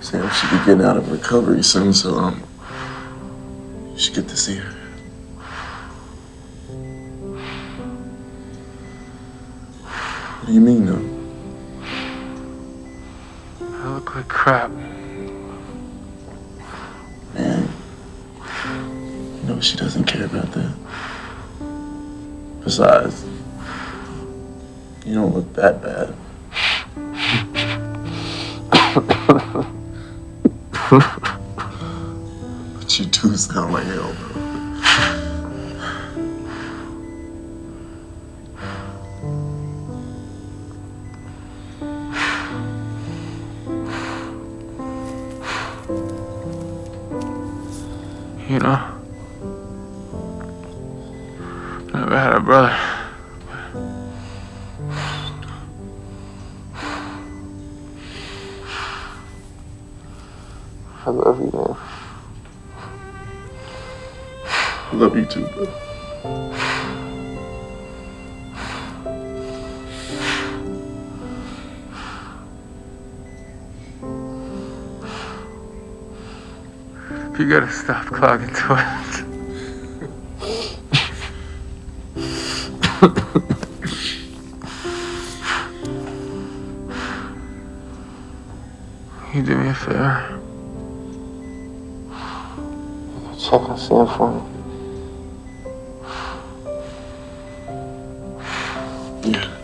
Sam should be getting out of recovery soon, so um, you should get to see her. What do you mean, though? I look like crap. Man, you know she doesn't care about that. Besides, you don't look that bad. but you do sound like hell, bro. You know? Never had a brother. I love you, man. I love you too, bro. You gotta stop clogging toilets. you do me a favor. Check and see for me. Yeah.